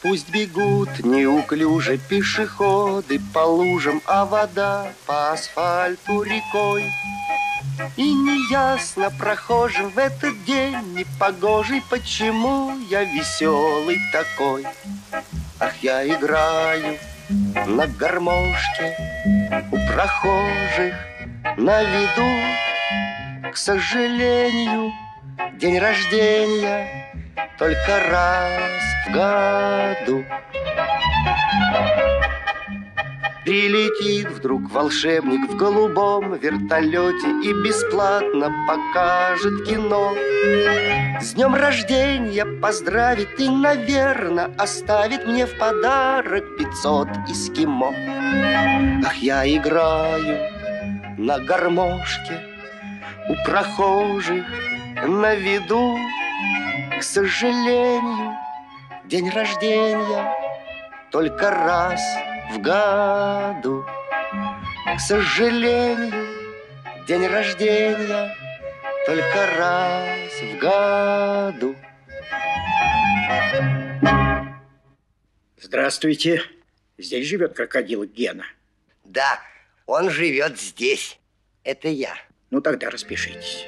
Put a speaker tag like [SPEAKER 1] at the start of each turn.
[SPEAKER 1] Пусть бегут неуклюже пешеходы по лужам, а вода по асфальту рекой. И неясно прохожим в этот день непогожий, почему я веселый такой. Ах, я играю на гармошке у прохожих на виду. К сожалению, день рождения только раз в году. Прилетит вдруг волшебник в голубом вертолете И бесплатно покажет кино. С днем рождения поздравит и, наверное, Оставит мне в подарок пятьсот эскимо. Ах, я играю на гармошке У прохожих на виду. К сожалению, день рождения Только раз в году. К сожалению, день рождения только раз в году.
[SPEAKER 2] Здравствуйте. Здесь живет крокодил Гена.
[SPEAKER 3] Да, он живет здесь. Это я.
[SPEAKER 2] Ну, тогда распишитесь.